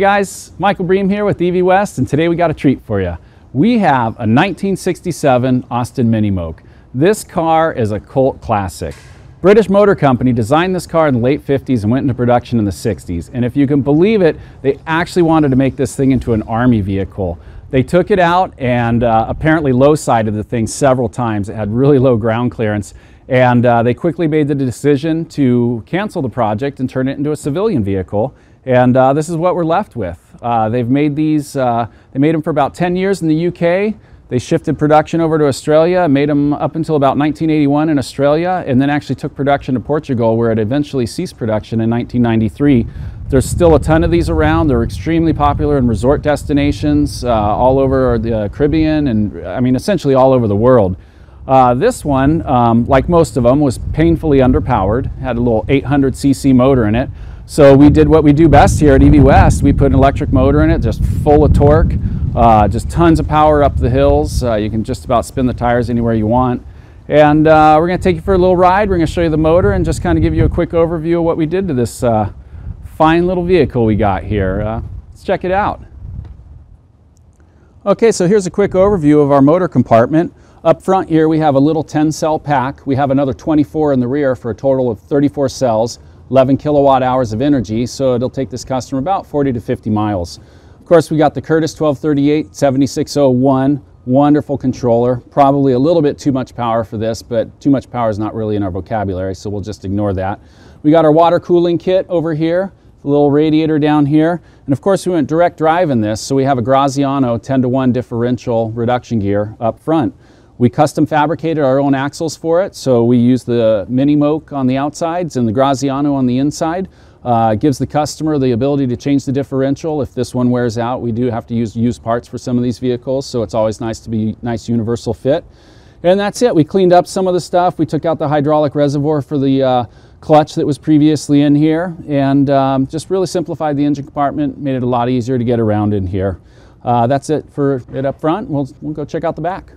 guys, Michael Bream here with EV West and today we got a treat for you. We have a 1967 Austin Mini Moke. This car is a cult classic. British Motor Company designed this car in the late 50s and went into production in the 60s. And if you can believe it, they actually wanted to make this thing into an army vehicle. They took it out and uh, apparently low sided the thing several times. It had really low ground clearance. And uh, they quickly made the decision to cancel the project and turn it into a civilian vehicle. And uh, this is what we're left with. Uh, they've made these, uh, they made them for about 10 years in the UK. They shifted production over to Australia, made them up until about 1981 in Australia, and then actually took production to Portugal, where it eventually ceased production in 1993. There's still a ton of these around. They're extremely popular in resort destinations uh, all over the Caribbean and, I mean, essentially all over the world. Uh, this one, um, like most of them, was painfully underpowered, had a little 800cc motor in it. So we did what we do best here at EV West. We put an electric motor in it, just full of torque, uh, just tons of power up the hills. Uh, you can just about spin the tires anywhere you want. And uh, we're going to take you for a little ride. We're going to show you the motor and just kind of give you a quick overview of what we did to this uh, fine little vehicle we got here. Uh, let's check it out. Okay, so here's a quick overview of our motor compartment. Up front here we have a little 10 cell pack. We have another 24 in the rear for a total of 34 cells. 11 kilowatt hours of energy, so it'll take this customer about 40 to 50 miles. Of course, we got the Curtis 1238 7601, wonderful controller, probably a little bit too much power for this, but too much power is not really in our vocabulary, so we'll just ignore that. We got our water cooling kit over here, a little radiator down here, and of course we went direct drive in this, so we have a Graziano 10 to 1 differential reduction gear up front. We custom fabricated our own axles for it, so we use the Mini Moke on the outsides and the Graziano on the inside. Uh, gives the customer the ability to change the differential. If this one wears out, we do have to use used parts for some of these vehicles, so it's always nice to be nice universal fit. And that's it. We cleaned up some of the stuff. We took out the hydraulic reservoir for the uh, clutch that was previously in here and um, just really simplified the engine compartment, made it a lot easier to get around in here. Uh, that's it for it up front. We'll, we'll go check out the back.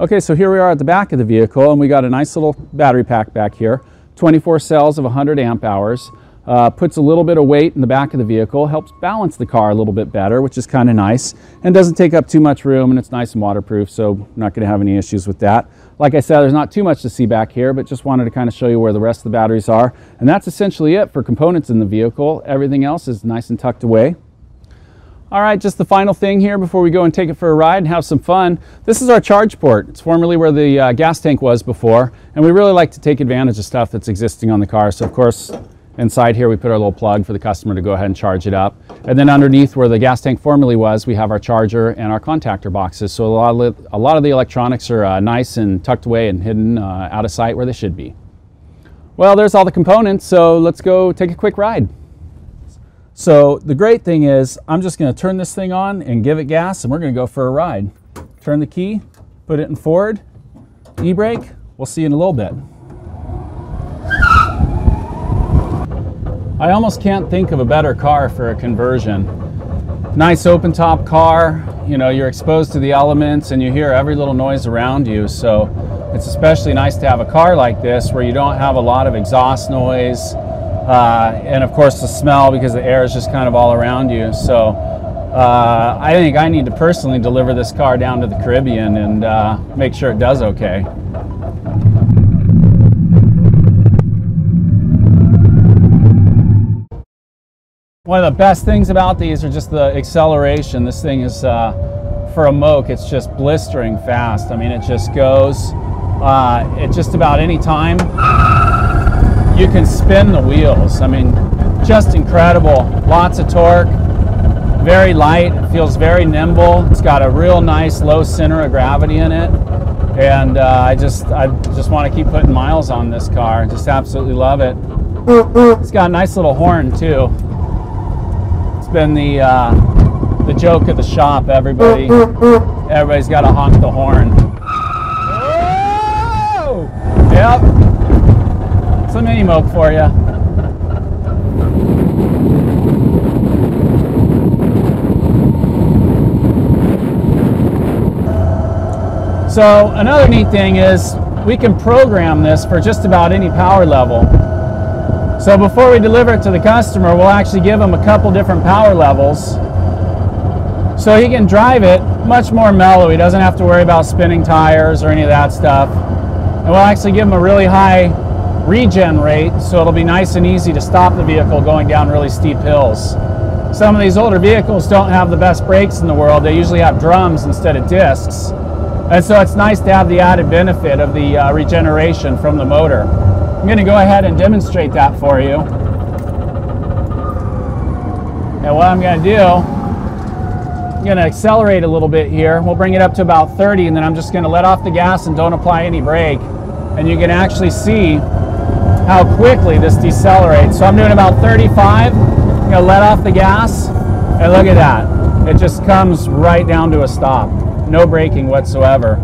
Okay, so here we are at the back of the vehicle and we got a nice little battery pack back here. 24 cells of 100 amp hours. Uh, puts a little bit of weight in the back of the vehicle, helps balance the car a little bit better, which is kind of nice, and doesn't take up too much room, and it's nice and waterproof, so I'm not going to have any issues with that. Like I said, there's not too much to see back here, but just wanted to kind of show you where the rest of the batteries are. And that's essentially it for components in the vehicle. Everything else is nice and tucked away. All right, just the final thing here before we go and take it for a ride and have some fun. This is our charge port. It's formerly where the uh, gas tank was before, and we really like to take advantage of stuff that's existing on the car. So of course, inside here we put our little plug for the customer to go ahead and charge it up. And then underneath where the gas tank formerly was, we have our charger and our contactor boxes. So a lot of, the, a lot of the electronics are uh, nice and tucked away and hidden uh, out of sight where they should be. Well, there's all the components, so let's go take a quick ride. So the great thing is I'm just going to turn this thing on and give it gas and we're going to go for a ride. Turn the key, put it in forward, e-brake, we'll see you in a little bit. I almost can't think of a better car for a conversion. Nice open top car, you know, you're exposed to the elements and you hear every little noise around you. So it's especially nice to have a car like this where you don't have a lot of exhaust noise, uh, and of course the smell because the air is just kind of all around you. So uh, I think I need to personally deliver this car down to the Caribbean and uh, make sure it does okay. One of the best things about these are just the acceleration. This thing is, uh, for a Moke, it's just blistering fast. I mean, it just goes uh, at just about any time you can spin the wheels. I mean, just incredible. Lots of torque, very light, it feels very nimble. It's got a real nice low center of gravity in it. And uh, I just I just want to keep putting miles on this car. Just absolutely love it. It's got a nice little horn too. It's been the uh, the joke of the shop. Everybody, everybody's got to honk the horn. Some mini moke for you. So another neat thing is we can program this for just about any power level. So before we deliver it to the customer, we'll actually give him a couple different power levels so he can drive it much more mellow. He doesn't have to worry about spinning tires or any of that stuff. And we'll actually give him a really high regen rate so it'll be nice and easy to stop the vehicle going down really steep hills. Some of these older vehicles don't have the best brakes in the world. They usually have drums instead of discs. And so it's nice to have the added benefit of the uh, regeneration from the motor. I'm going to go ahead and demonstrate that for you. And what I'm going to do, I'm going to accelerate a little bit here. We'll bring it up to about 30 and then I'm just going to let off the gas and don't apply any brake. And you can actually see how quickly this decelerates. So I'm doing about 35. I'm to let off the gas and look at that. It just comes right down to a stop no braking whatsoever.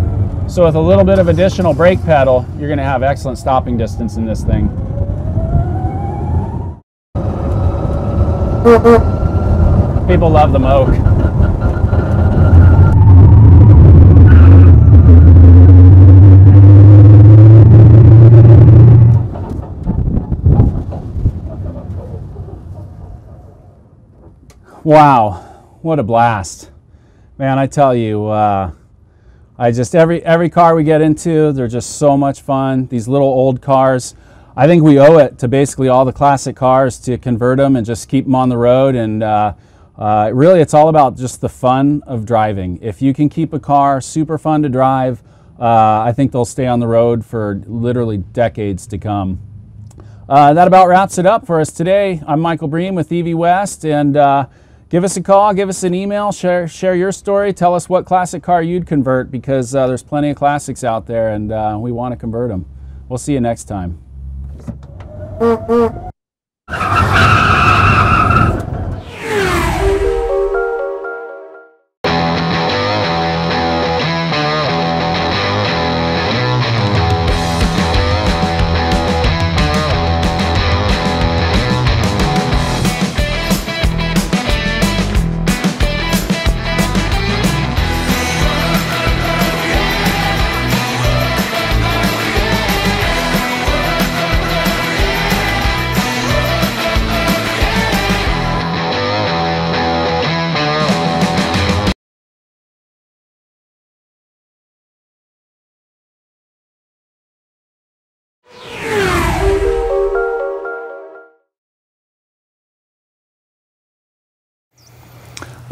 So with a little bit of additional brake pedal, you're going to have excellent stopping distance in this thing. People love the Moke. Wow, what a blast man, I tell you, uh, I just every every car we get into, they're just so much fun. These little old cars. I think we owe it to basically all the classic cars to convert them and just keep them on the road. And uh, uh, really, it's all about just the fun of driving. If you can keep a car super fun to drive, uh, I think they'll stay on the road for literally decades to come. Uh, that about wraps it up for us today. I'm Michael Bream with EV West, and uh, give us a call, give us an email, share, share your story, tell us what classic car you'd convert because uh, there's plenty of classics out there and uh, we want to convert them. We'll see you next time.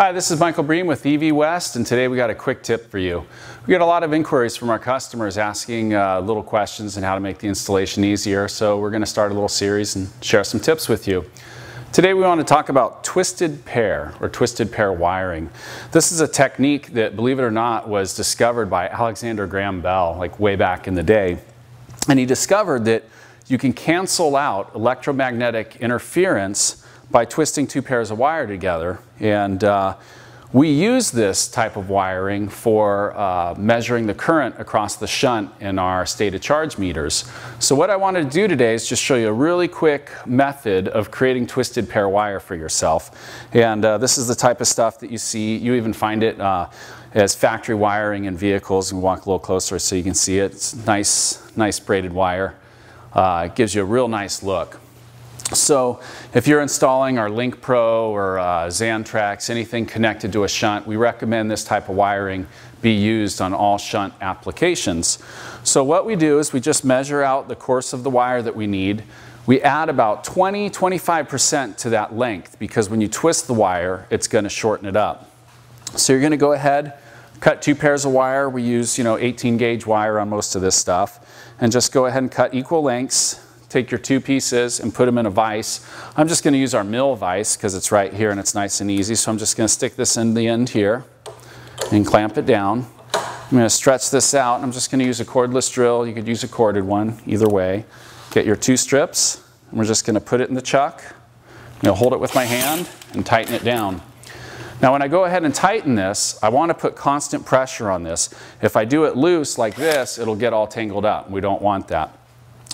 Hi, this is Michael Bream with EV West, and today we got a quick tip for you. We get a lot of inquiries from our customers asking uh, little questions and how to make the installation easier, so we're going to start a little series and share some tips with you. Today we want to talk about twisted pair or twisted pair wiring. This is a technique that, believe it or not, was discovered by Alexander Graham Bell, like way back in the day. And he discovered that you can cancel out electromagnetic interference by twisting two pairs of wire together. And uh, we use this type of wiring for uh, measuring the current across the shunt in our state of charge meters. So what I wanted to do today is just show you a really quick method of creating twisted pair wire for yourself. And uh, this is the type of stuff that you see, you even find it uh, as factory wiring in vehicles. And walk a little closer so you can see it. It's nice, nice braided wire. Uh, it gives you a real nice look. So if you're installing our Link Pro or uh, Xantrex, anything connected to a shunt, we recommend this type of wiring be used on all shunt applications. So what we do is we just measure out the course of the wire that we need. We add about 20, 25% to that length because when you twist the wire, it's going to shorten it up. So you're going to go ahead, cut two pairs of wire. We use, you know, 18 gauge wire on most of this stuff. And just go ahead and cut equal lengths take your two pieces and put them in a vise. I'm just going to use our mill vise because it's right here and it's nice and easy. So I'm just going to stick this in the end here and clamp it down. I'm going to stretch this out. I'm just going to use a cordless drill. You could use a corded one, either way. Get your two strips, and we're just going to put it in the chuck. I'm going to hold it with my hand and tighten it down. Now when I go ahead and tighten this, I want to put constant pressure on this. If I do it loose like this, it'll get all tangled up. We don't want that.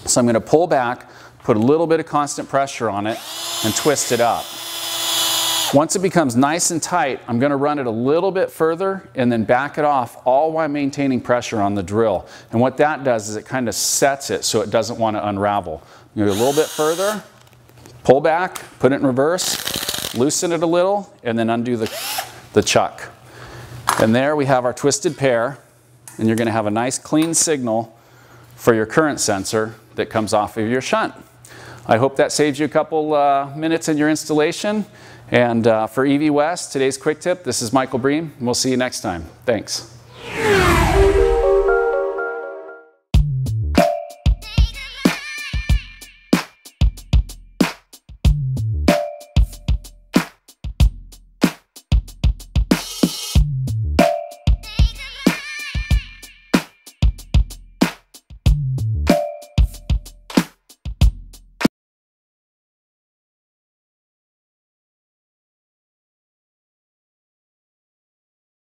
So I'm going to pull back, put a little bit of constant pressure on it, and twist it up. Once it becomes nice and tight, I'm going to run it a little bit further and then back it off, all while maintaining pressure on the drill. And what that does is it kind of sets it so it doesn't want to unravel. Go a little bit further pull back, put it in reverse, loosen it a little, and then undo the, the chuck. And there we have our twisted pair, and you're going to have a nice clean signal for your current sensor that comes off of your shunt. I hope that saves you a couple uh, minutes in your installation. And uh, for EV West, today's quick tip, this is Michael Bream, we'll see you next time. Thanks.